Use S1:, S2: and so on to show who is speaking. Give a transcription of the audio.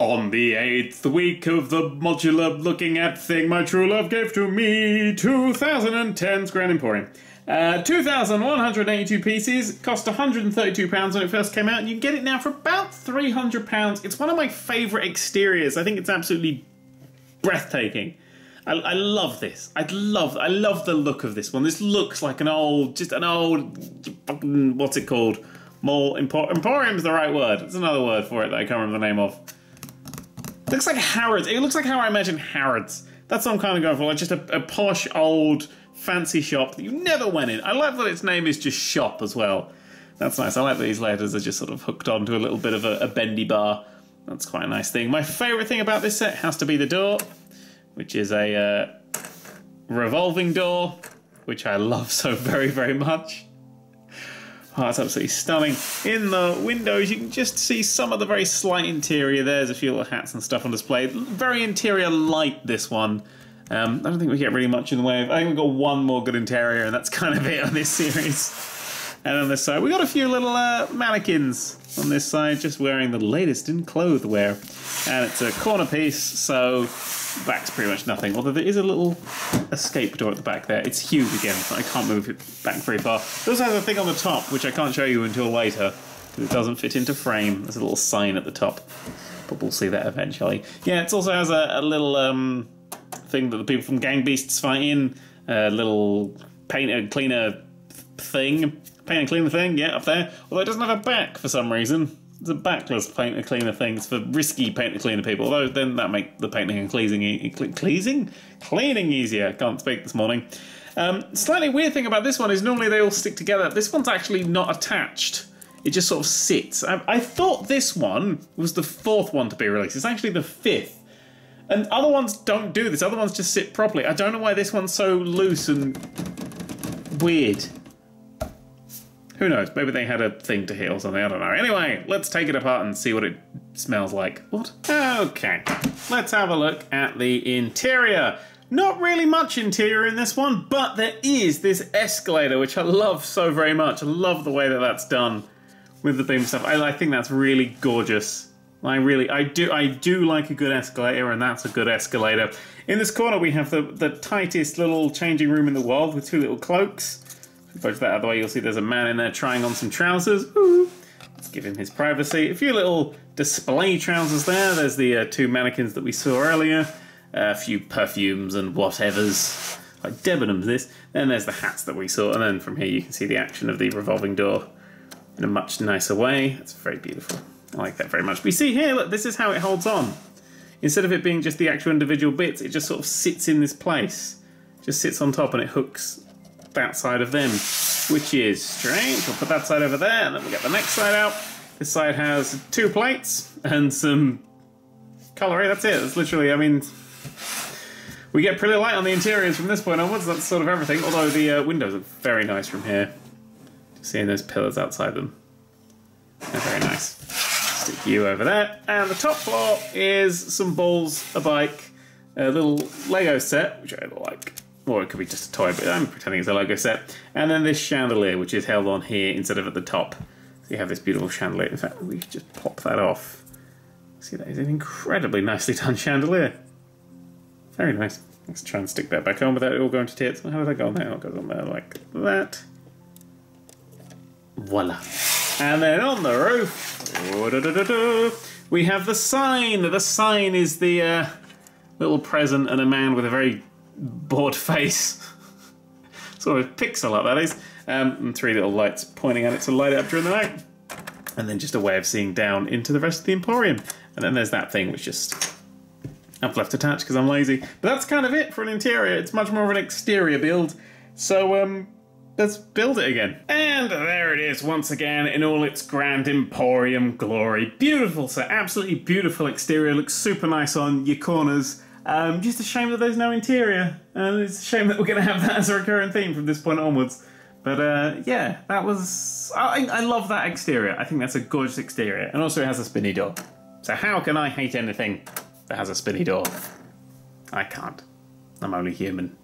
S1: On the eighth week of the modular looking at thing my true love gave to me, 2010's Grand Emporium. Uh, 2,182 pieces, cost £132 when it first came out, and you can get it now for about £300. It's one of my favourite exteriors. I think it's absolutely breathtaking. I, I, love this. I love I love the look of this one. This looks like an old, just an old, what's it called? Mall Empor- Emporium's the right word. It's another word for it that I can't remember the name of. It looks like Harrods. It looks like how I imagine Harrods. That's what I'm kind of going for. Like just a, a posh old fancy shop that you never went in. I like that its name is just shop as well. That's nice. I like that these letters are just sort of hooked onto a little bit of a, a bendy bar. That's quite a nice thing. My favourite thing about this set has to be the door, which is a uh, revolving door, which I love so very, very much. Oh, that's absolutely stunning. In the windows, you can just see some of the very slight interior. There's a few little hats and stuff on display. Very interior light, this one. Um, I don't think we get really much in the way of. I think we've got one more good interior, and that's kind of it on this series. And on this side, we got a few little uh, mannequins on this side, just wearing the latest in clothwear. And it's a corner piece, so back's pretty much nothing. Although there is a little escape door at the back there. It's huge again, I can't move it back very far. It also has a thing on the top, which I can't show you until later, because it doesn't fit into frame. There's a little sign at the top, but we'll see that eventually. Yeah, it also has a, a little um, thing that the people from Gang Beasts fight in. A little painter cleaner thing. Paint and cleaner thing, yeah, up there. Although it doesn't have a back for some reason. It's a backless paint and cleaner things for risky paint and cleaner people. Although then that make the painting and cleansing, e cleansing, cleaning easier. Can't speak this morning. Um, slightly weird thing about this one is normally they all stick together. This one's actually not attached. It just sort of sits. I, I thought this one was the fourth one to be released. It's actually the fifth. And other ones don't do this. Other ones just sit properly. I don't know why this one's so loose and weird. Who knows? Maybe they had a thing to heal or something. I don't know. Anyway, let's take it apart and see what it smells like. What? Okay. Let's have a look at the interior. Not really much interior in this one, but there is this escalator, which I love so very much. I love the way that that's done with the beam stuff. I, I think that's really gorgeous. I really, I do, I do like a good escalator, and that's a good escalator. In this corner, we have the, the tightest little changing room in the world with two little cloaks. I that out of the way, you'll see there's a man in there trying on some trousers. Ooh. Let's give him his privacy. A few little display trousers there. There's the uh, two mannequins that we saw earlier. Uh, a few perfumes and whatevers. Like Debenhams, this. Then there's the hats that we saw, and then from here you can see the action of the revolving door in a much nicer way. It's very beautiful. I like that very much. We see here, look, this is how it holds on. Instead of it being just the actual individual bits, it just sort of sits in this place. Just sits on top and it hooks that side of them, which is strange. We'll put that side over there, and then we'll get the next side out. This side has two plates and some coloring. That's it. That's literally, I mean, we get pretty light on the interiors from this point onwards. That's sort of everything. Although the uh, windows are very nice from here. Seeing those pillars outside them. They're very nice. Stick you over there. And the top floor is some balls, a bike, a little Lego set, which I like. Or it could be just a toy, but I'm pretending it's a Lego set. And then this chandelier, which is held on here instead of at the top. So you have this beautiful chandelier. In fact, we could just pop that off. See, that is an incredibly nicely done chandelier. Very nice. Let's try and stick that back on without it all going to tits. How did I go on there? It goes on there like that. Voila. And then on the roof, we have the sign. The sign is the uh, little present and a man with a very bored face. sort of pixel up, that is. Um, and three little lights pointing at it to light it up during the night. And then just a way of seeing down into the rest of the Emporium. And then there's that thing which just I've left attached because I'm lazy. But that's kind of it for an interior. It's much more of an exterior build. So, um, let's build it again. And there it is once again in all its grand Emporium glory. Beautiful set, absolutely beautiful exterior. Looks super nice on your corners. Um, just a shame that there's no interior. Uh, it's a shame that we're going to have that as a recurring theme from this point onwards. But uh, yeah, that was. I, I love that exterior. I think that's a gorgeous exterior. And also, it has a spinny door. So, how can I hate anything that has a spinny door? I can't. I'm only human.